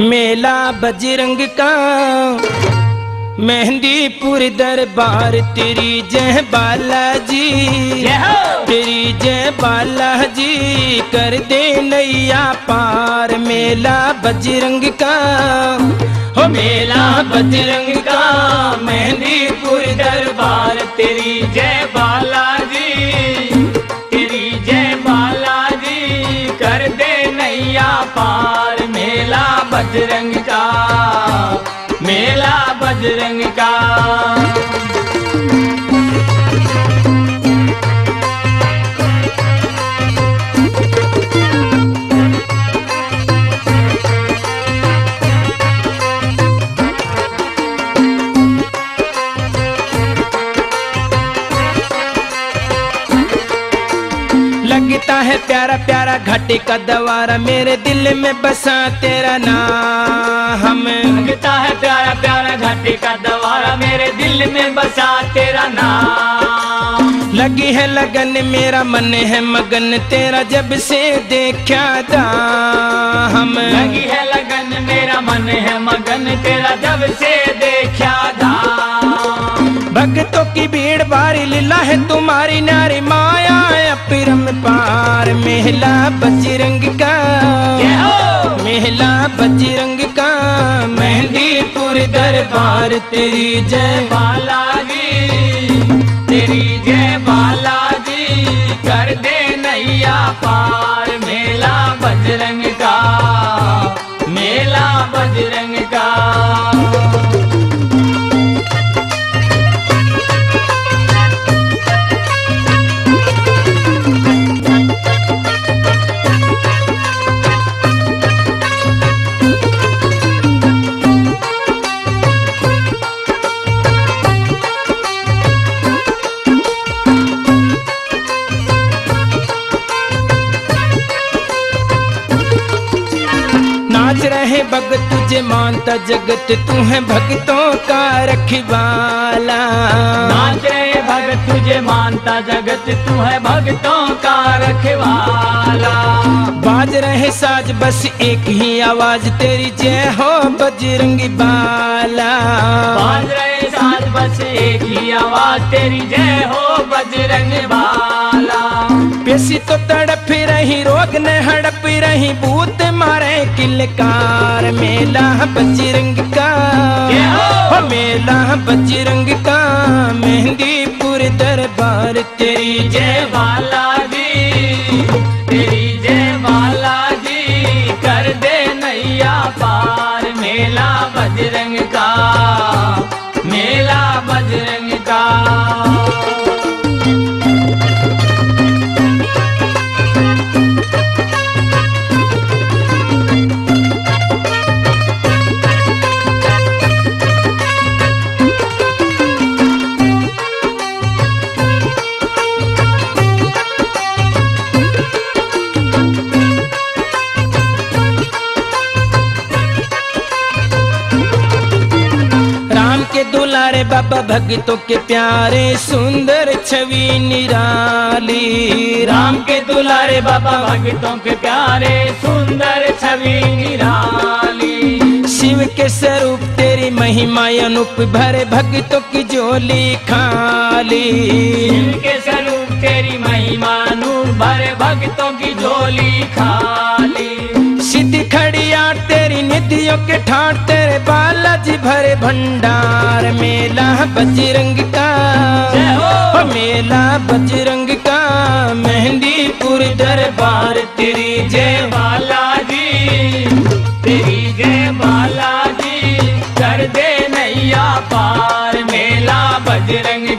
मेला बजरंग का मेहंदीपुर दरबार तेरी जय बालाजी। तेरी जय बालाजी कर दे नैया पार मेला बजरंग का। हो मेला बजरंग का मेहंदीपुर दरबार तेरी जय बालाजी। तेरी जय बालाजी कर दे नैया पार बजरंग का मेला बजरंग घाटे का दवारा मेरे दिल में बसा तेरा नाम। लगता है प्यारा प्यारा घाटे का दवारा मेरे दिल में बसा तेरा नाम। लगी है लगन मेरा मन है मगन तेरा जब से देखा था हम लगी है लगन मेरा मन है मगन तेरा जब से देखा था भक्तों की भीड़ भारी लीला है तुम्हारी नारी अपरम पार मेहला बजरंग का। मेहला बजरंग का। मेहंदीपुर दरबार तेरी जय बालाजी, तेरी जय बालाजी। तुझे जगत तू है भक्तों का रखवाला। नाच रहे भगत तुझे मानता जगत तू है भक्तों का रखवाला। बाज रहे साज बस एक ही आवाज़ तेरी जय हो बजरंगी बाला। बाज रहे साथ बस एक ही आवाज़ तेरी जय हो बजरंग बाला। पेशी तो तड़प रही रोग ने हड़प रही भूत किलकार मेला बजरंग का मेला बजरंग का मेहंदीपुर दरबार तेरी जय वाला बालाजी तेरी बाबा भक्तों के प्यारे, सुंदर छवि निराली। राम के दुलारे बाबा भक्तों के प्यारे, सुंदर छवि निराली। शिव के स्वरूप तेरी महिमा अनुप भरे, भक्तों की झोली खाली। शिव के स्वरूप तेरी महिमा नूर भरे, भक्तों की झोली खाली। सिद्धि खड़िया तेरी निधियों के ठाट तेरे बालाजी भरे भंडार मेला बजरंग का हो। ओ मेला बजरंग का मेहंदीपुर दरबार तेरी जय जय बालाजी तेरी जय बालाजी कर दे नैया पार मेला बजरंग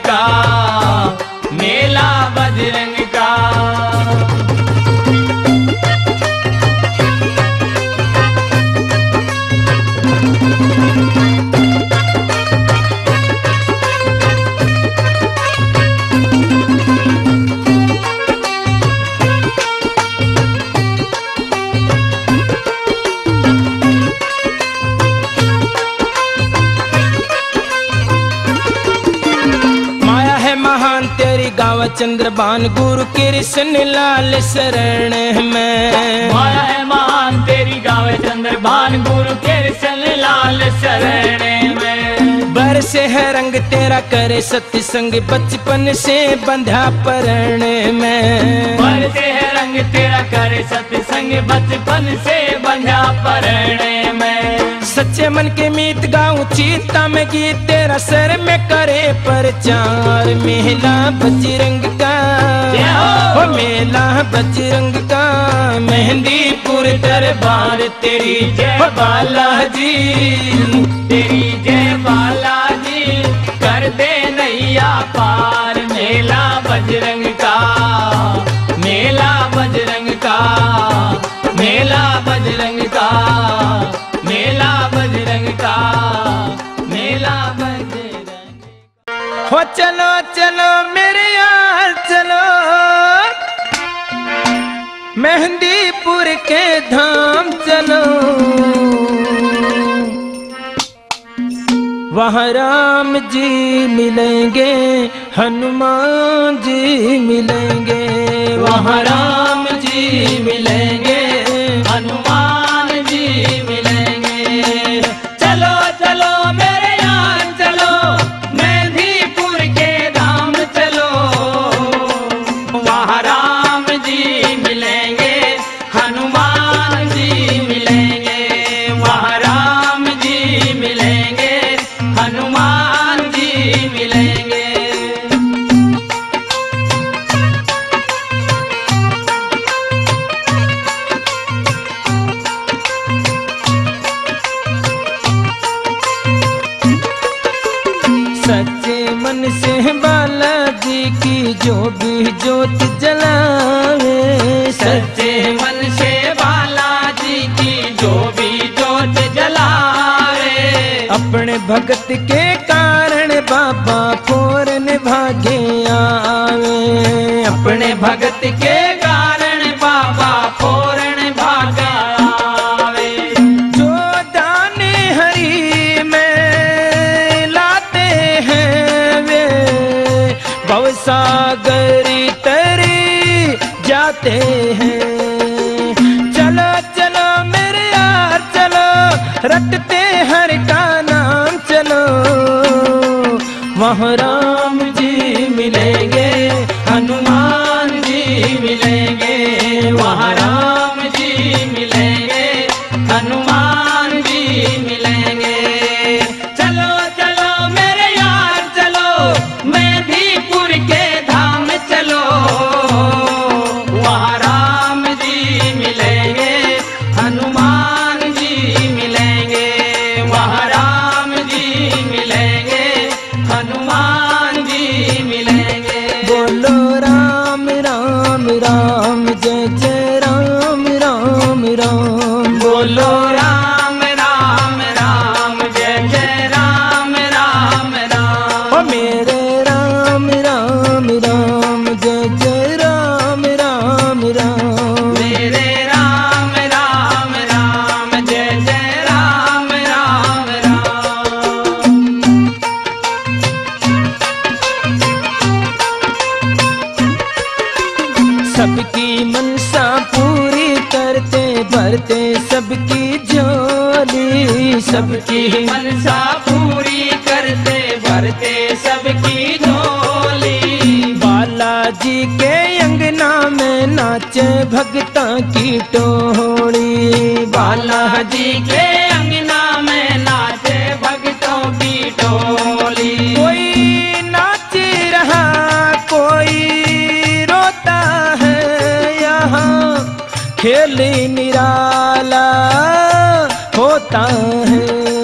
गावा चंद्रबान गुरु कृष्ण लाल शरण में। माया है महान तेरी गावे चंद्र भान गुरु कृष्ण लाल शरण में। बरसे है रंग तेरा करे सत्संग बचपन से बंधा परण में। बढ़ते है रंग तेरा करे सत्संग बचपन से बंधा परण में। सच्चे मन के मीत गाऊं चीता में गीत तेरा सर में करे प्रचार। मेला बजरंग का। हो। मेला बजरंग का। मेहंदीपुर दरबार तेरी जय बालाजी। तेरी जय बालाजी कर दे नैया पार। मेला बजरंग हो, चलो चलो, मेरे यार, चलो। मेहंदीपुर के धाम चलो। वहाँ राम जी मिलेंगे, हनुमान जी मिलेंगे। वहाँ राम जी मिलेंगे बोलो सबकी मनसा पूरी करते भरते सबकी झोली बालाजी के अंगना में नाचे भगता की टोली। बालाजी के अंगना में नाचे भक्तों की टोली। कोई नाच रहा कोई रोता है यहाँ। खेल निराला होता है।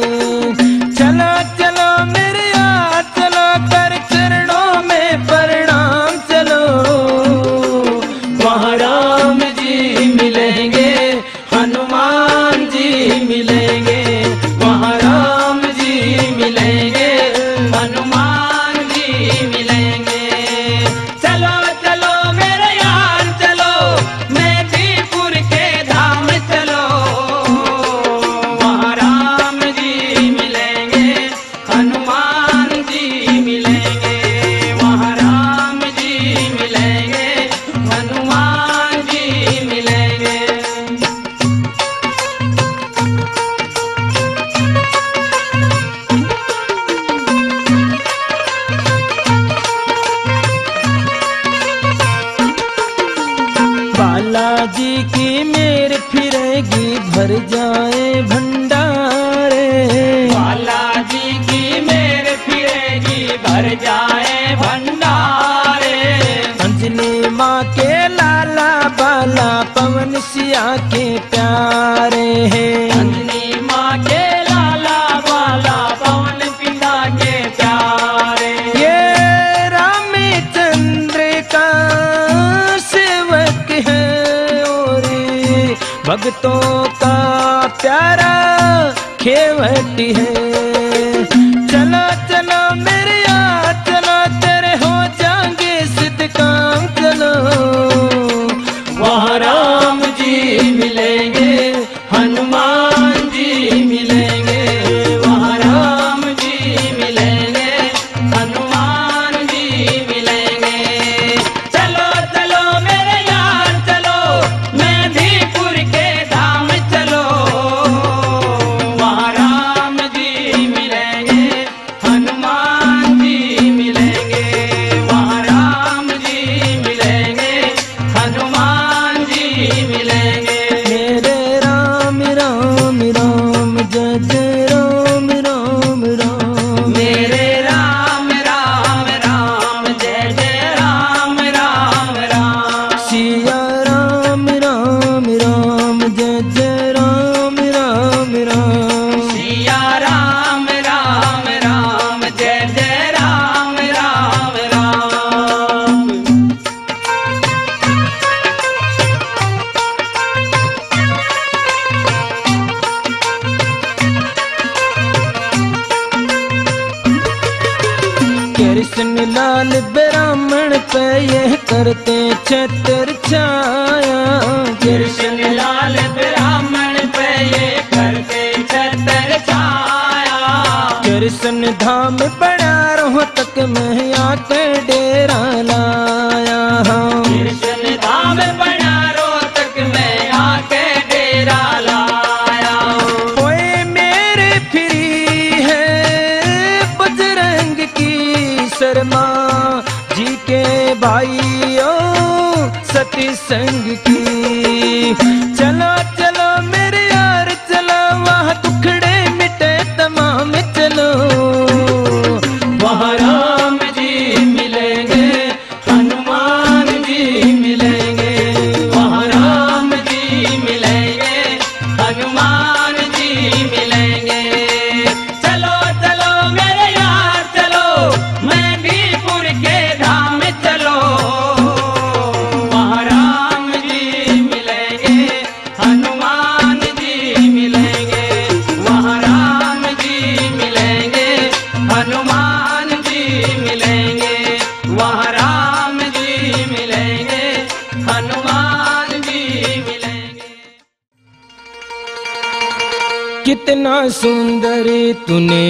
सुंदरी तूने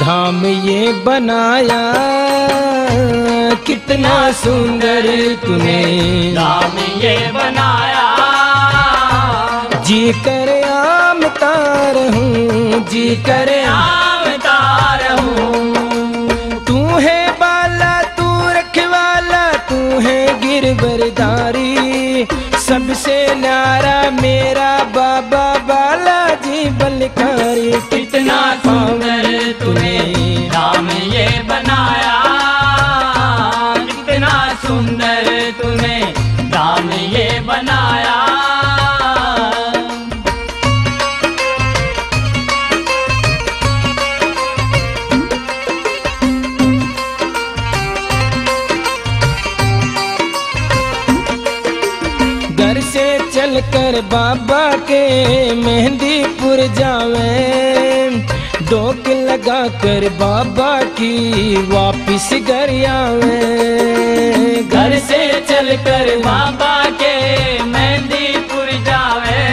धाम ये बनाया। कितना सुंदर तूने धाम ये बनाया। जी कर आम तार हूँ जी कर आम तार हूँ। तू है बाला तू रखवाला तू है गिर बरदारी सबसे नारा मेरा कलकारी कितना सुंदर तूने, राम ये बनाया। कितना सुंदर तूने, राम ये बनाया। घर से बाबा के मेहंदी कर बाबा की वापिस घर आवे। घर से चल कर बाबा के मेहंदीपुर जावे।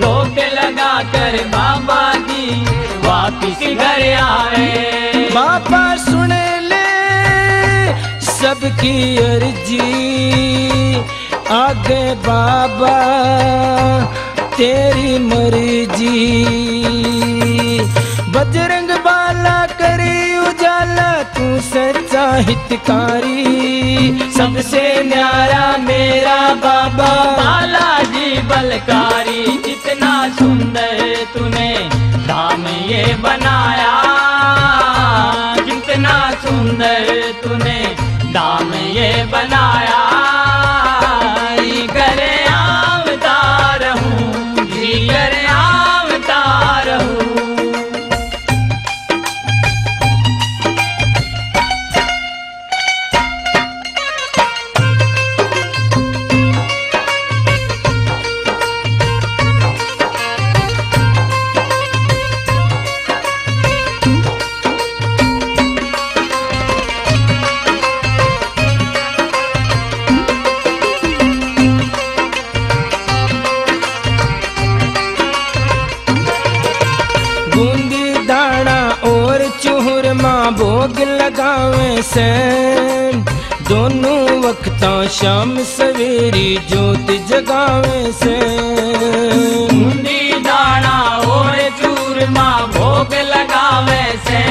धोखे लगा कर बाबा की वापिस घर आवे। बाबा सुन ले सबकी अर्जी। आगे बाबा तेरी मर्ज़ी। बजरे दरे उजाला तू सच्चा हितकारी। सबसे न्यारा मेरा बाबा। बालाजी बलकारी, इतना सुंदर तूने धाम ये बनाया। कितना सुंदर तूने धाम ये बनाया। लगावे दोनों वक्ता शाम सवेरी ज्योत जगावे से बूंदी दाना और चूरमा भोग लगावे से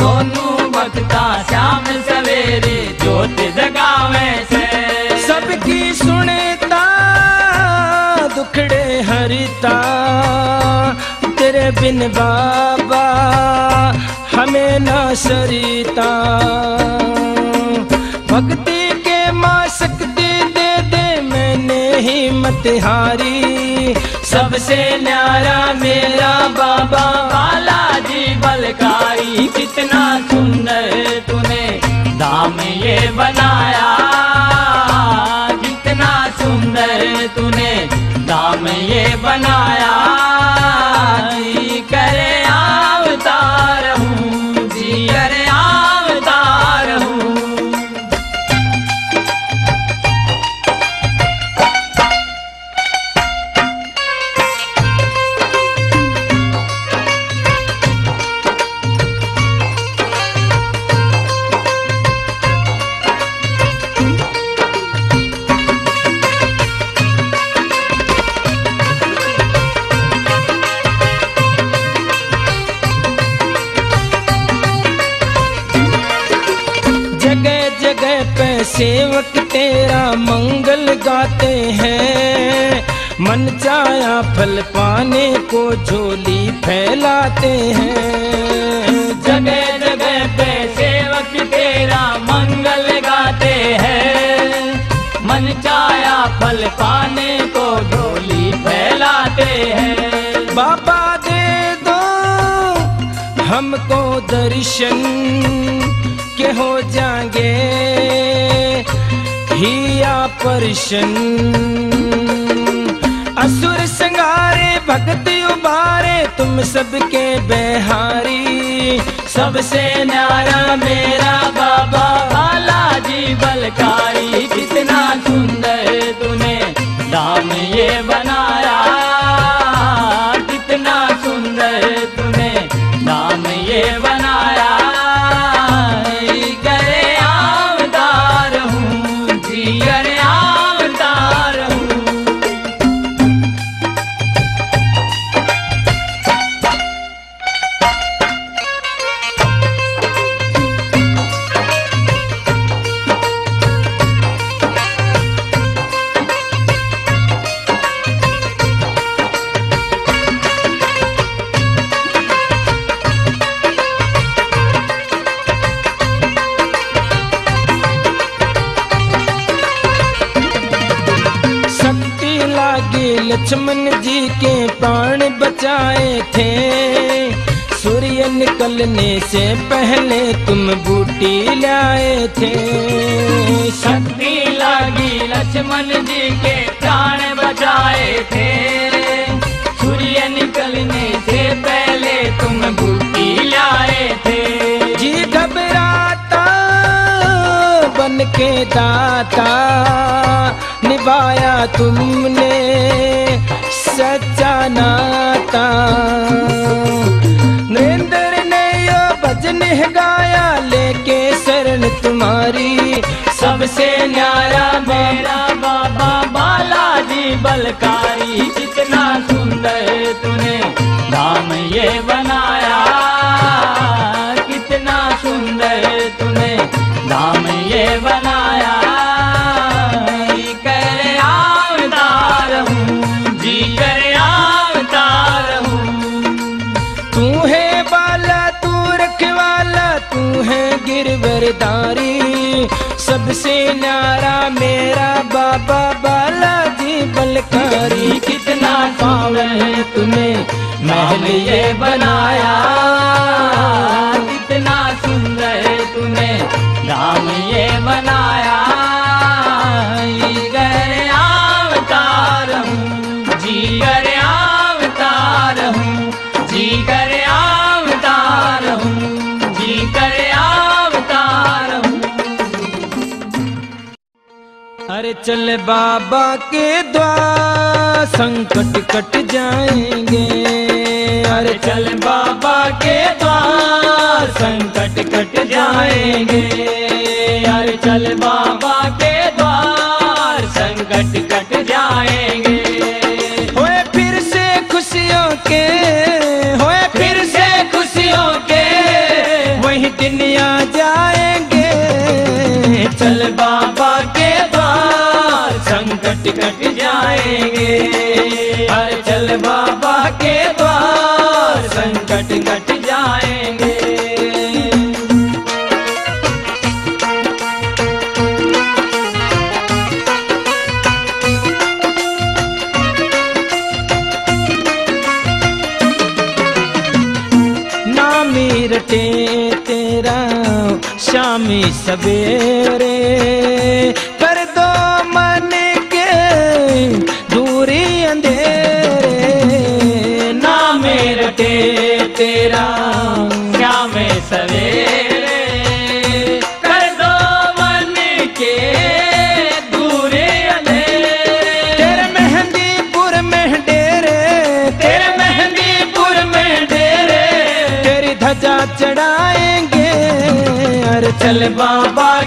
दोनों वक्ता शाम सवेरे ज्योत जगावे से सबकी सुनेता दुखड़े हरिता तेरे बिन बाबा हमें न सरिता भक्ति के माँ शक्ति दे दे मैंने हिम्मत हारी। सबसे न्यारा मेरा बाबा बालाजी बलकारी। कितना सुंदर तूने धाम ये बनाया। कितना सुंदर तूने धाम ये बनाया जी करे अवतार हूँ जी करे मन चाया फल पाने को झोली फैलाते हैं। जगह जगह पे सेवक तेरा मंगल गाते हैं। मन चाया फल पाने को झोली फैलाते हैं। बाबा दे दो हमको दर्शन के हो जाएँगे। हिया परशन। असुर भक्ति उबारे तुम सबके बेहारी। सबसे न्यारा मेरा बाबा बालाजी बलकारी। कितना सुंदर तूने दाम ये बनाया तुम बूटी लाए थे। शक्ति लागी लक्ष्मण जी के प्राण बचाए थे। सूर्य निकलने से पहले तुम बूटी लाए थे। जी घबराता बन के दाता निभाया तुमने। सच्चा नाता बालाजी बलकारी कितना सुंदर तूने धाम ये बनाया। कितना सुंदर तूने धाम ये बनाया। करे अवतार हूँ, जी कर अवतार हूँ। तू है बाला तू रखवाला तू है गिरवरदारी। सबसे न्यारा मेरा बाबा बालाजी महल ये बनाया। कितना सुंदर तूने राम ये बनाया। जी अवतार हूँ, जी कर अवतार हूँ, जी कर अवतार हूँ, जी कर अवतार हूँ। अरे चल बाबा के द्वार संकट कट जाएँगे। कट जाएँगे। अरे चल बाबा के द्वार संकट कट जाएँगे। होए फिर से खुशियों के होए फिर से खुशियों के वही दिन आ जाएँगे। चल बाबा के द्वार संकट कट शामी अरे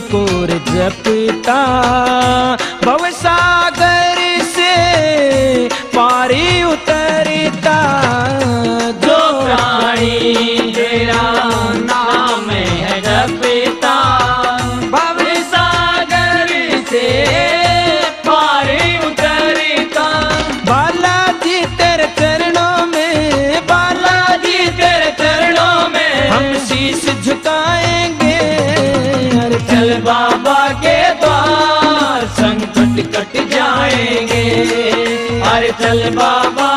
तुझको रे जपता अरे चल बाबा।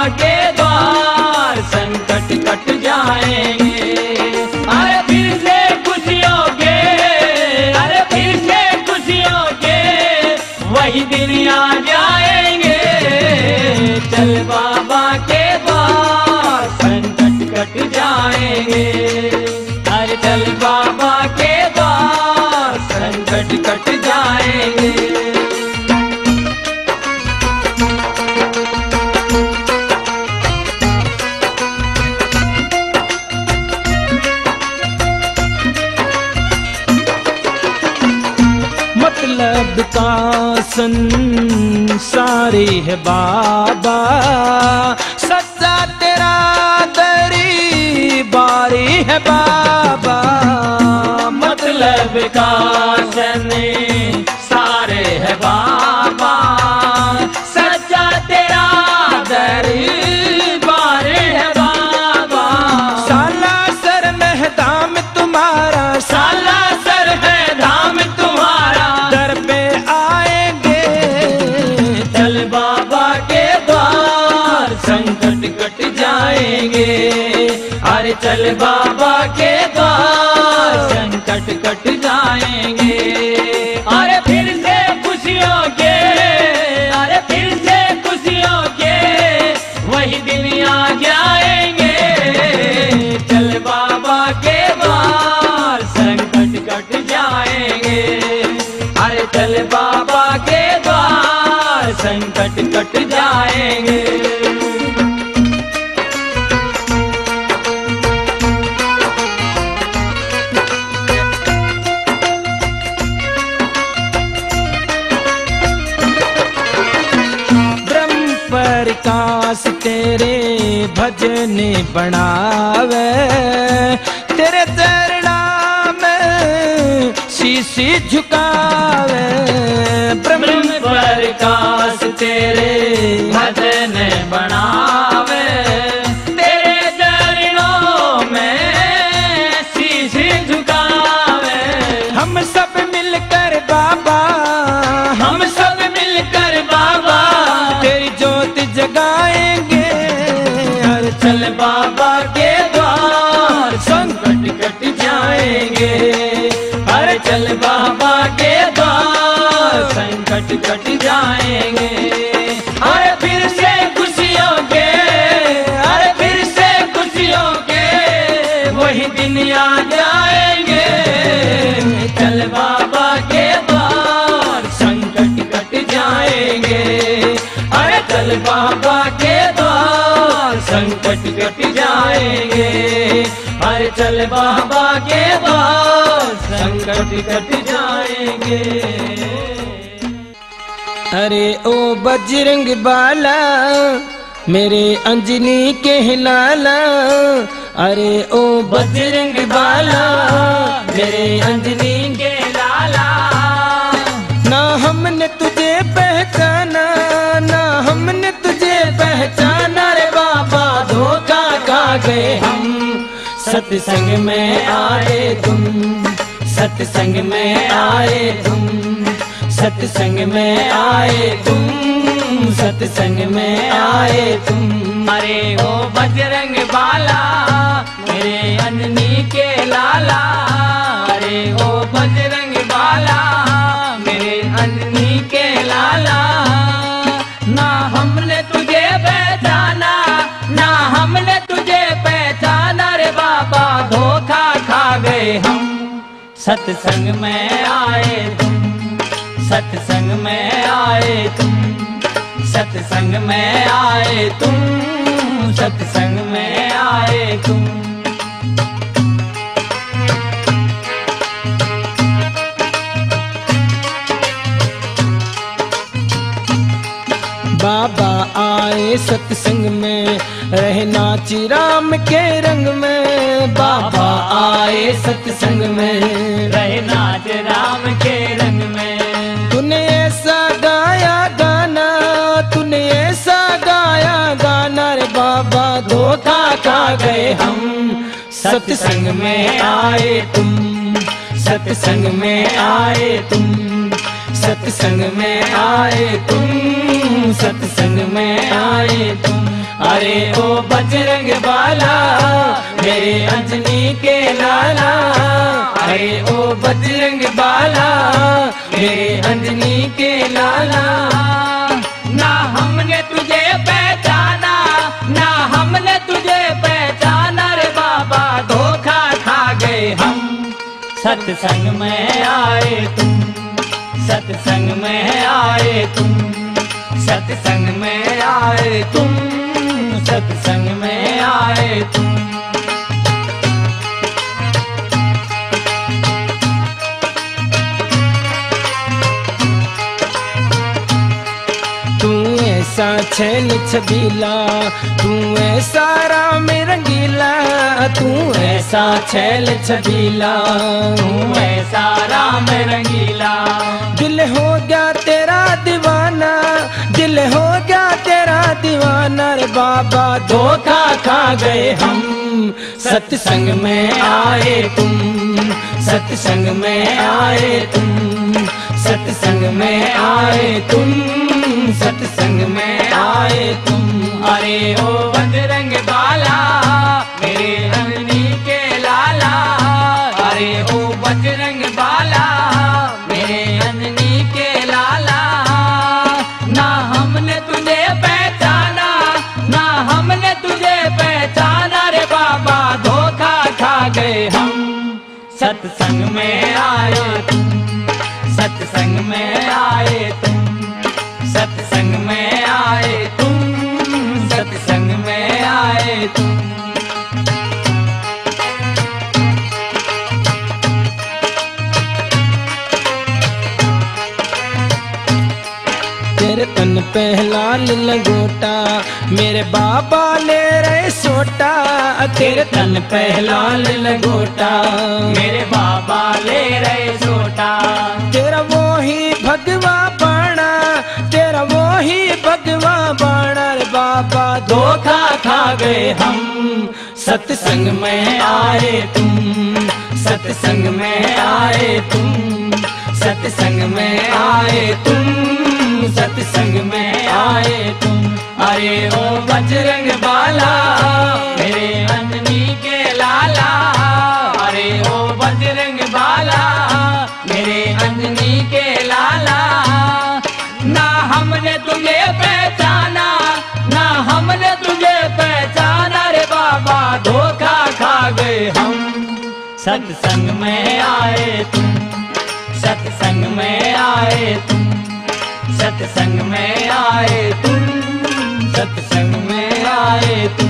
है बाबा। सच्चा तेरा दरी बारी है बाबा। मतलब का सन चल बाबा के पास संकट कट जाएँगे। अरे फिर से खुशियों के, अरे फिर से खुशियों के, वही दिन आ जाएँगे चल बाबा के पास संकट कट जाएँगे। अरे चल बाबा तेरे भजन बनावे तेरे चरणा में शीशी झुकावे। ब्रह्म प्रकाश तेरे भजन बनावे। चल बाबा के द्वार संकट कट जाएँगे। अरे फिर से खुशियों के, अरे फिर से खुशियों के, वही दिन आ जाएँगे चल बाबा के द्वार संकट कट जाएँगे। अरे चल बाबा के द्वार संकट कट जाएँगे। अरे चल बाबा के द्वार संकट कट जाएँगे। अरे ओ बजरंग बाला, मेरे अंजनी के हिलाला। अरे ओ बजरंग बाला, मेरे अंजनी के लाला ना हमने तुझे पहचाना, ना हमने तुझे पहचाना। रे बाबा, धोखा खा गए हम, सत्संग में आए तुम। सत्संग में आए तुम, सत्संग में आए तुम, सत्संग में आए तुम। अरे ओ बजरंग बाला, मेरे अननी के लाला। अरे ओ बजरंग बाला, मेरे अननी के लाला। ना हमने तुझे पहचाना, ना हमने तुझे पहचाना। रे बाबा धोखा खा गए हम। सत्संग में आए तुम, सत्संग में आए तुम, सत्संग में आए तुम, सत्संग में आए तुम। बाबा आए सत्संग में, रहना चिराम के रंग में। बाबा आए सत्संग में। रहे नाच राम के रंग में। तूने ऐसा गाया गाना तूने ऐसा गाया गाना रे बाबा धोखा खा गए हम। सत्संग में आए तुम सत्संग में आए तुम सत्संग में आए तुम सत्संग में आए तुम। अरे ओ बजरंग बाला, मेरे अंजनी के लाला अरे ओ बजरंग बाला, मेरे अंजनी के लाला ना हमने तुझे पहचाना, ना हमने तुझे पहचाना रे बाबा, धोखा खा गए हम। सत्संग में आए तुम, सत्संग में आए तुम, सत्संग में आए तुम। सत्संग में आए तुम। तू ऐसा छैल छबीला, तू ऐसा राम रंगीला, तू ऐसा छैल छबीला, तू ऐसा धोखा खा गए हम। सत्संग में आए तुम। सत्संग में आए तुम। सत्संग में आए तुम। सत्संग में आए तुम। अरे ओ बजरंग सत्संग में आए तुम। सत्संग में आए तुम। सत्संग में आए तुम। सत्संग में आए तुम। तेरे तन पे लाल लगोटा। मेरे बाबा ले रहे सोटा। तेरे तन पे लाल लगोटा। मेरे बाबा ले रहे सोटा। तेरा वो ही भगवा बाणा। तेरा वो ही भगवा बाणा। रे बाबा धोखा खा गए हम। सत्संग में आए तुम। सत्संग में आए तुम। सत्संग में आए तुम। सत्संग में आए तुम। अरे ओ बजरंग बाला, मेरे अंजनी के लाला। अरे ओ बजरंग बाला, मेरे अंजनी के लाला। ना हमने तुझे पहचाना, ना हमने तुझे पहचाना। रे बाबा, धोखा खा गए हम। सत्संग में आए तुम, सत्संग में आए तुम। सत्संग में आए तुम, सत्संग में आए तुम।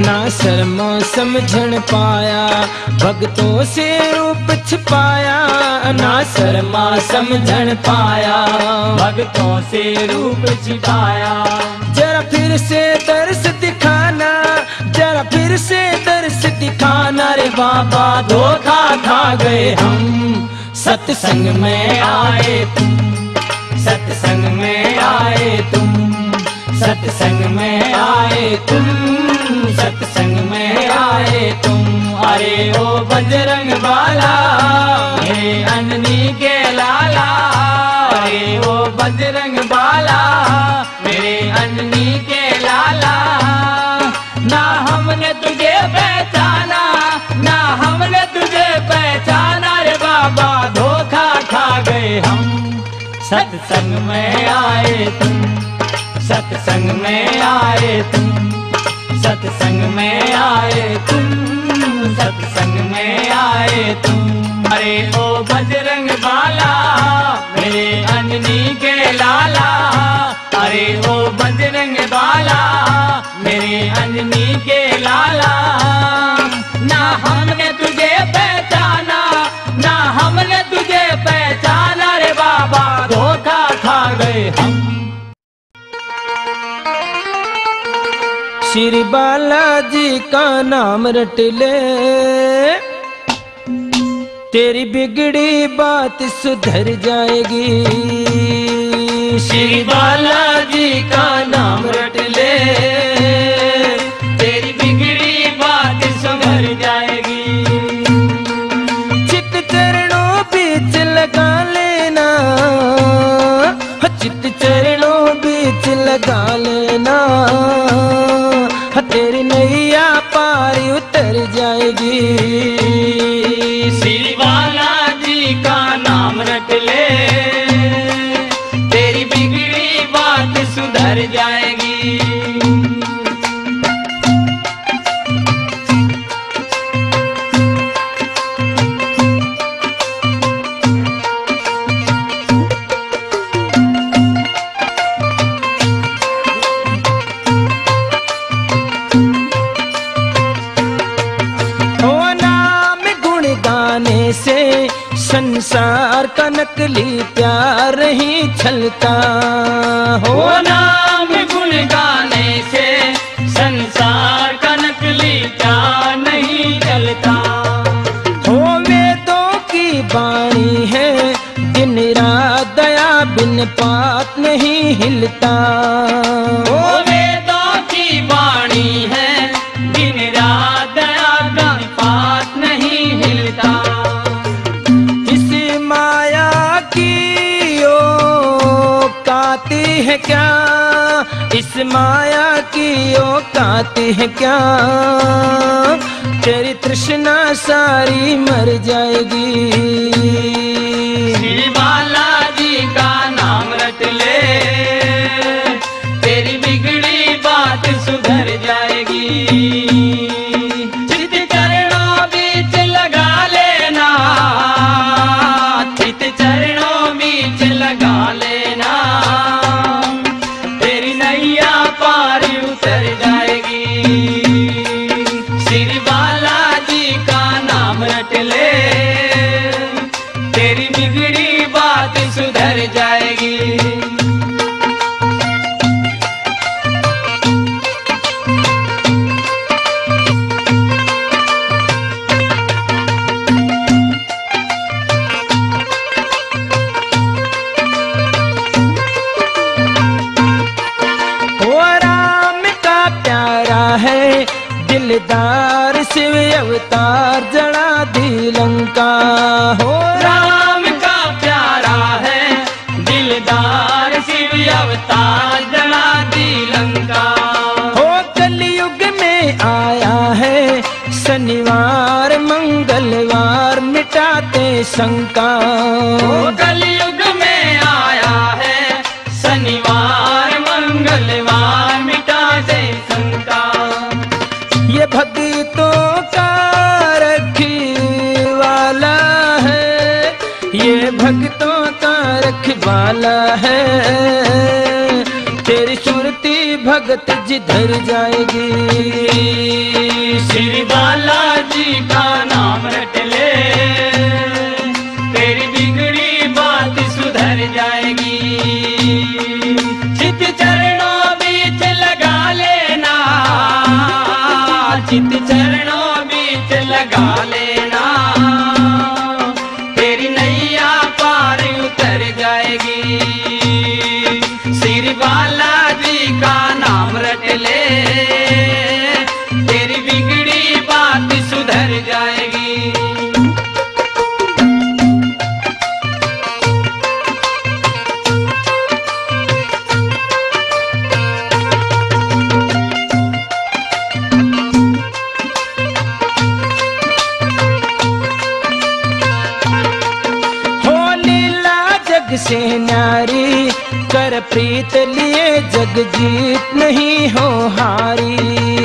ना शर्मा समझण पाया, भक्तों से रूप छिपाया। ना शर्मा समझण पाया, भक्तों से रूप छिपाया। जरा फिर से दर्श से दर्श दिखाना रे बाबा, धोखा खा गए हम। सत्संग में आए तुम, सत्संग में आए तुम, सत्संग में आए तुम, सत्संग में आए तुम। अरे ओ बजरंग बाला, मेरे अंजनी के लाला। अरे ओ बजरंग बाला, मेरे अंजनी के पहचाना, ना हमने तुझे पहचाना रे बाबा, धोखा खा गए हम। सत्संग में आए तुम, सत्संग में आए तुम, सत्संग में आए तुम, सत्संग में आए तुम। अरे ओ बजरंग बाला, मेरे अंजनी के लाला। अरे ओ बजरंग बाला, मेरे अंजनी के लाला। ना हमने तुझे पहचाना, ना हमने तुझे पहचाना रे बाबा, धोखा खा गए हम। श्री बालाजी का नाम रट ले। तेरी बिगड़ी बात सुधर जाएगी। श्री बालाजी का नाम रट ले। तेरी बिगड़ी बात सुधर जाएगी। चित चरणों बीच लगा लेना। चित चरणों बीच लगा लेना। तेरी नैया पार उतर जाएगी। बात सुधर संसार का नकली प्यार नहीं छलता हो। नाम गुण गाने से संसार का नकली प्यार नहीं चलता। हो वेदों की बाणी है दिन रात दया बिन पात नहीं हिलता। वो माया की ओ काती है क्या? तेरी तृष्णा सारी मर जाएगी। श्री बालाजी का नाम रट ले। तेरी बिगड़ी बात सुधर जाएगी। तार जड़ा दी लंका, हो राम का प्यारा है। दिलदार शिव अवतार जड़ा दी लंका। हो कलयुग में आया है, शनिवार, मंगलवार, मिटाते शंका लागत जिधर जाएगी। श्री बालाजी का नाम रट ले। प्रीत लिए जग जीत नहीं हो हारी।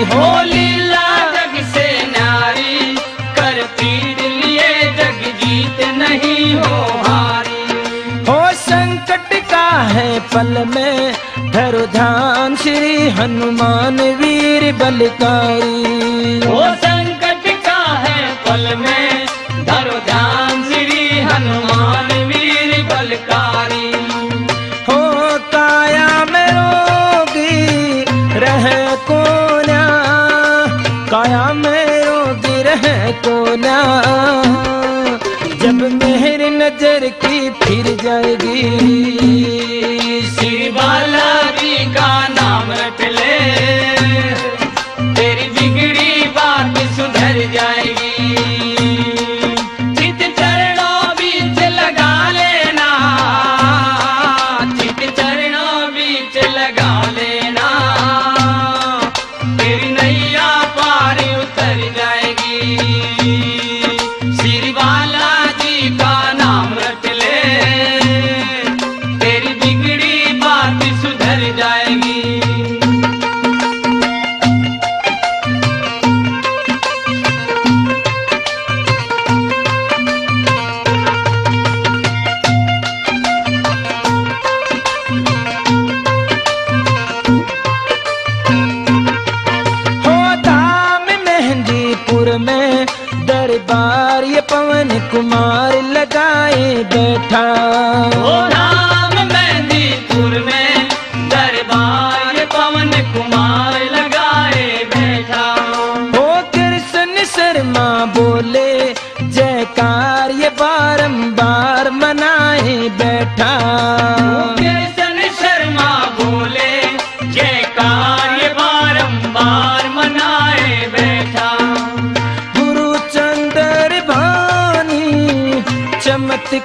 हो लीला जग से नारी कर प्रीत लिए जग जीत नहीं हो हारी। हो संकट का है पल में धरु धाम श्री हनुमान वीर बलकारी। हो संकट का है पल में जाएगी लगाए बैठा। ओ राम।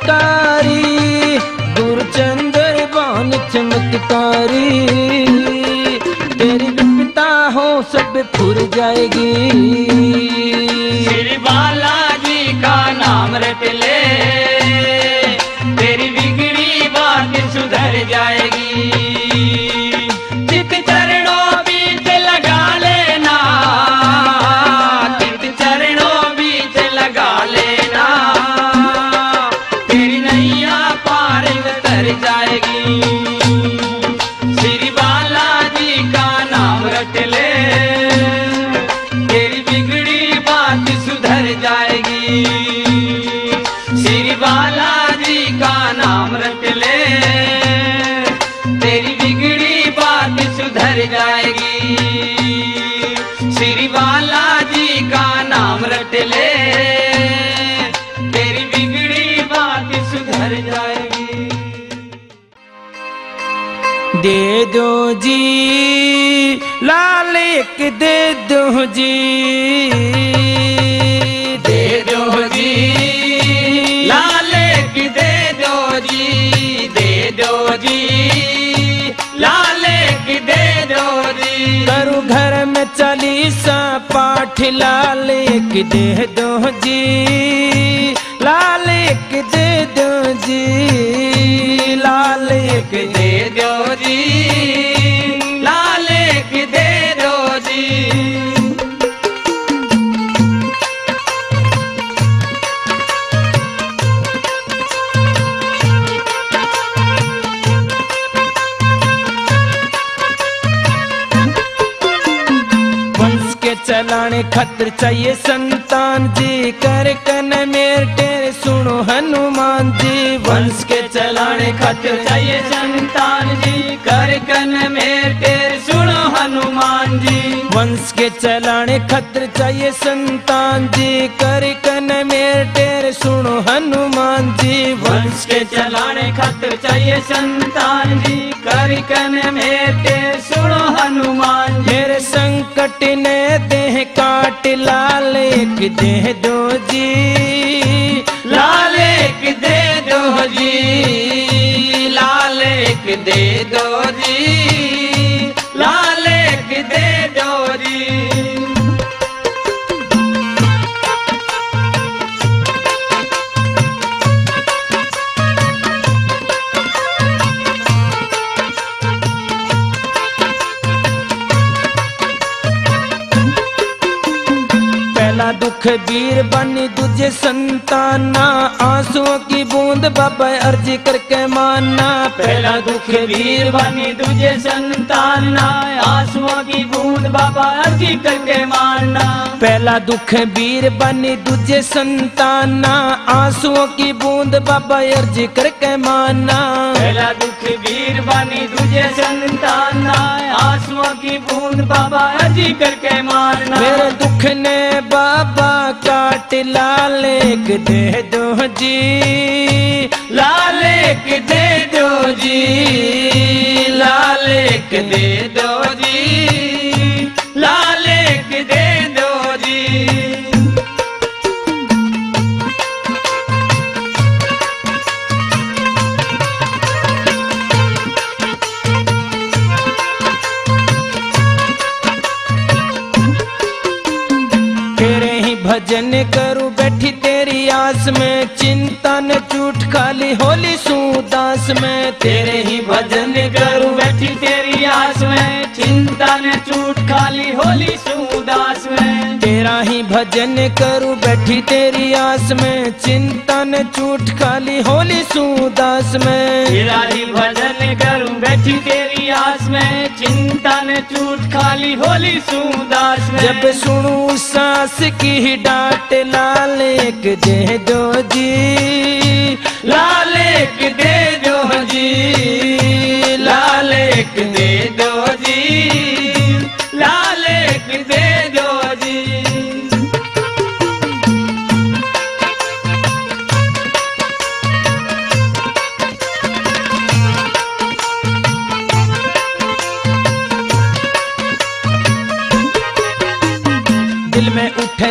चमत्कारी गुरुचंद्र बान चमत्कारी। तेरी विपता हो सब फुर जाएगी। दे दो जी। लाल एक दे दो जी। दे दो जी। लाल एक दे दो जी। दे दो जी। लाल एक दे दो जी। करू घर में चली सा पाठ लाल एक दे दो जी। लाल एक दे दो जी, लाल एक दे दो जी, लाल की दे दो जी। के चलाने खतर चाहिए संतान जी, कर कन मेर हनुमान जी वंश के चलाने खातिर चाहिए संतान जी। कर कन में तेर जी। वंश के चलाने खतर चाहिए संतान जी। कर कन मेर टेर सुनो हनुमान जी। वंश के चलाने खातिर चाहिए संतान जी। कर कन में तेर सुनो हनुमान जी। मेरे संकट ने देह काट लाल एक देह दो जी। लाल एक दे दो जी। लाल एक दे दो जी। दुख वीर बनी तुझे संताना, आंसुओं की बूंद बाबा अर्जी करके माना पहला दुख वीर बनी तुझे संतान। आंसुओं की बूंद बाबा अर्जी करके मारना। पहला दुख वीर बनी दूजे संताना। आंसुओं की बूंद बाबा अर्जी करके माना पहला दुख वीर बनी तुझे संतान। आंसुओं की बूंद बाबा अर्जी करके मारना। मेरे दुख ने बाबा काट लाल एक दे दो जी। लाल एक दे दो जी। लाल एक दे दो जी लाल एक दे आस में चिंतन चूट खाली होली सूदास में तेरे ही भजन करूँ बैठी तेरी आस में। तेरा ही भजन करूँ बैठी तेरी आस में। चिंता न चूट खाली होली सूदास में। तेरा ही भजन करूँ बैठी तेरी आस में। चिंता ने चूट खाली होली सुदास में। जब सुनू सास की डांट लाल एक दे दो जी। लाल एक दे दो जी। लाल एक दे दो जी। लाल एक दे दो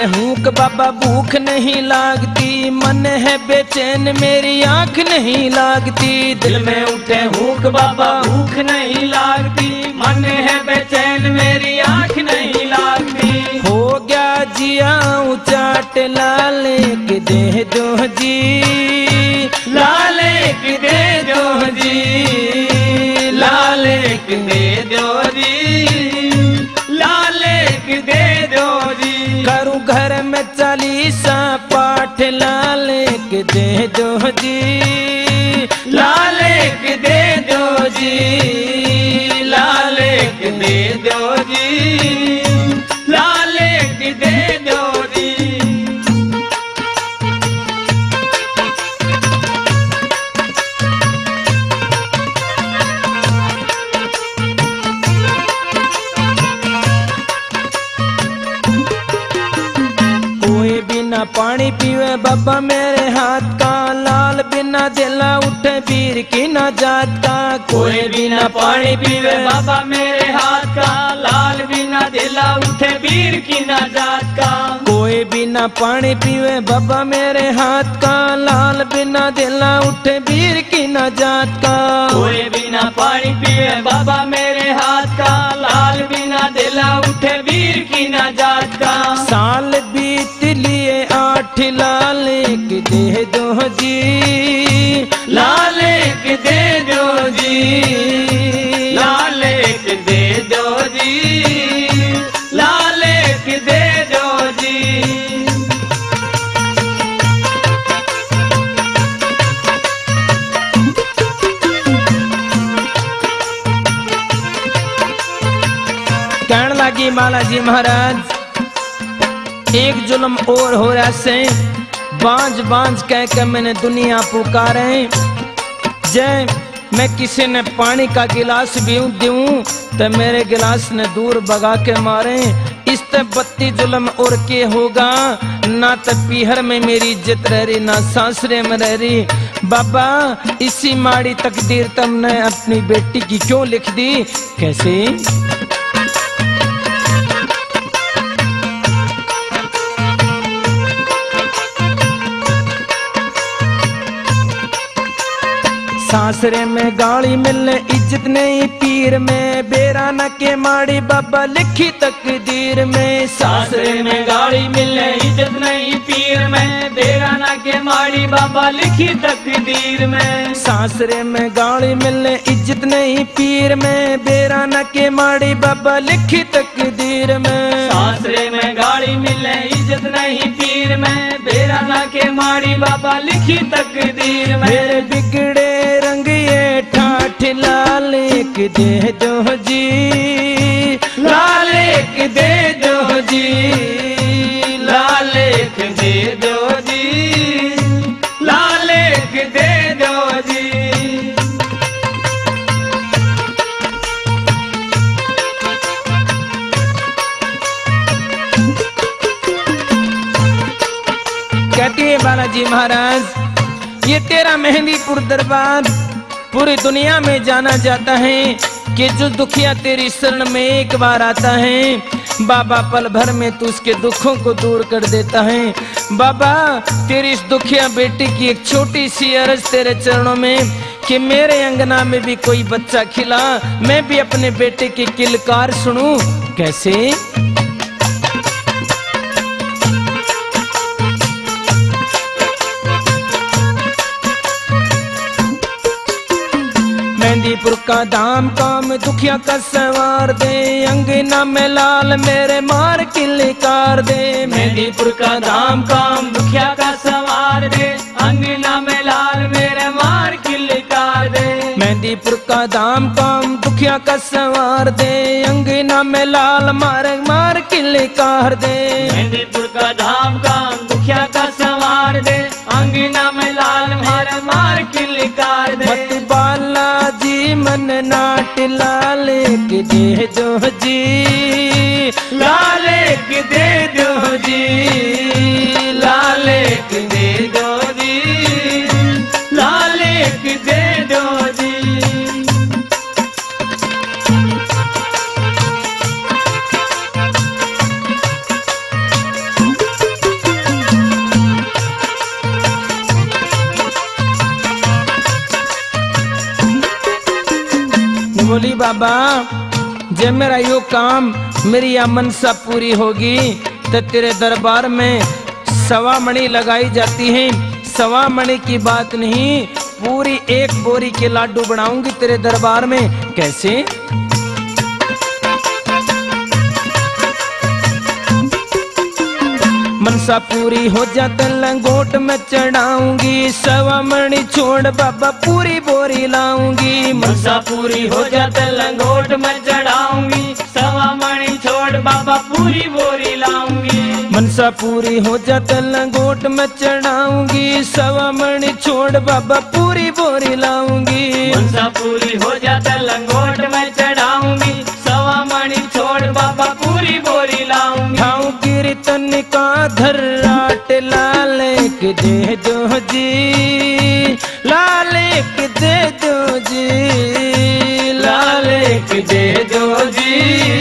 में हूँ बाबा भूख नहीं लागती, मन है बेचैन, मेरी आँख नहीं लागती। दिल में उठे भूख बाबा भूख नहीं लागती, मन है बेचैन, मेरी आँख नहीं लागती। हो गया जिया चाट लाल एक दे दो जी। लाल एक दे दो जी लाल एक दे दो जी। लाल एक दे चालीसा पाठ लाल दे दो जी। लाल दे दो जी लाल दे दो जी। पानी पीवे बाबा मेरे हाथ का, लाल बिना दिला उठे पीर की ना जात का। कोई बिना पानी पीवे बाबा मेरे हाथ का, लाल बिना दिला उठे वीर की ना जात का। कोई बिना पानी पीवे बाबा मेरे हाथ का, लाल बिना दिला उठे पीर की ना जात का। कोई बिना पानी पीवे बाबा मेरे हाथ का, लाल बिना दिला उठे वीर की ना जात का। साल आठ लाल एक दे दो जी। लाल एक दे दो जी। लाल एक दे दो जी। लाल एक दे दो जी। कहने लगी बालाजी महाराज एक जुल्म और हो रहा से बांझ बांझ कह के मैंने दुनिया पुकारे। जय, मैं किसी ने पानी का गिलास भी दूँ तो मेरे गिलास ने दूर भगा के मारे। इस ते बत्ती जुलम और के होगा, ना तो पीहर में मेरी इज़्ज़त रह रही, ना सासरे में रह रही। बाबा, इसी माड़ी तकदीर तुमने अपनी बेटी की क्यों लिख दी? कैसे? सासरे में गाली मिलने इज़्ज़त नहीं पीर में, बेरा न के माड़ी बाबा लिखी तकदीर में। सासरे में गाड़ी मिलने इज़्ज़त नहीं पीर में। बेराना के माड़ी बाबा लिखी तकदीर में। सासरे में गाड़ी मिलने इज़्ज़त नहीं पीर में। बेरा न के माड़ी बाबा लिखी तकदीर में। सासरे में गाड़ी मिलने इज़्ज़त नहीं पीर में। बेराना के माड़ी बाबा लिखी तकदीर में। बिगड़े रंग ये ठाठ लाल एक दे जी लाल एक दे दो जी। लाल एक दे दो जी। लाल एक दे दो जी। कहती बालाजी महाराज, ये तेरा मेहंदीपुर दरबार पूरी दुनिया में जाना जाता है कि जो दुखिया तेरी शरण में एक बार आता है, बाबा पल भर में तू उसके दुखों को दूर कर देता है। बाबा, तेरी इस दुखिया बेटी की एक छोटी सी अरज तेरे चरणों में कि मेरे अंगना में भी कोई बच्चा खिला, मैं भी अपने बेटे की किलकार सुनूं। कैसे? मेहंदीपुर का दाम काम, दुखिया का सवार दे। अंगना में लाल, मेरे मार किलकार दे। मेहंदीपुर का धाम काम, दुखिया का सवार दे। अंगना में लाल, मेरे मार किलकार दे। मेहंदीपुर का दाम काम, दुखिया का सवार दे। अंगना में लाल, मार मार किलकार दे। मेहंदीपुर का धाम काम, दुखिया का सवार दे। अंगना लाल के दे जो जी। लाल बोली, बाबा जब मेरा यो काम, मेरी मनसा पूरी होगी तो तेरे दरबार में सवा मणि लगाई जाती है। सवा मणि की बात नहीं, पूरी एक बोरी के लाडू बनाऊँगी तेरे दरबार में। कैसे? मनसा पूरी हो जाता लंगोट में चढ़ाऊँगी सवा मणि छोड़ बाबा पूरी बोरी लाऊँगी। मनसा पूरी हो जाते लंगोट में चढ़ाऊँगी सवा मणि छोड़ बाबा पूरी बोरी लाऊँगी। मनसा पूरी हो जाता लंगोट में चढ़ाऊँगी सवा मणि छोड़ बाबा पूरी बोरी लाऊँगी। मनसा पूरी हो जाते लंगोट में ठाऊ का धर्राट ला दे दो जी। लाल के दे दो जी, लाल के दे दो जी।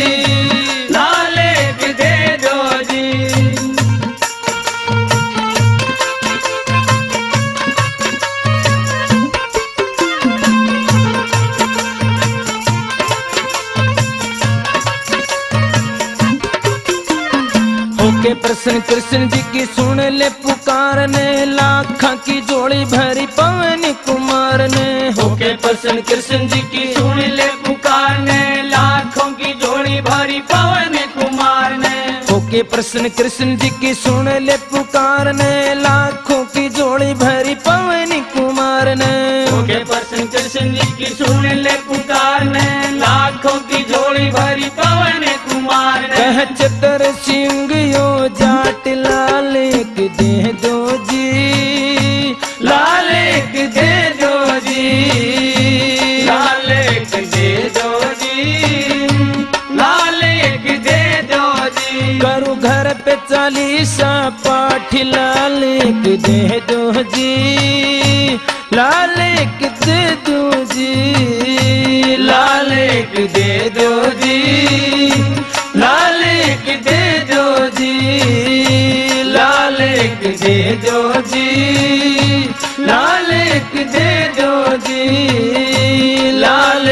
प्रश्न कृष्ण जी की सुन ले पुकार ने लाखों की जोड़ी भरी पवन कुमार ने। होके प्रश्न कृष्ण जी की सुन ले पुकार ने लाखों की जोड़ी भरी पवन कुमार ने। कह चतर सिंह लाल जे तुजी लाल जी लाल जेजो जी लाल जेजो जी लाल जेजो जी लाल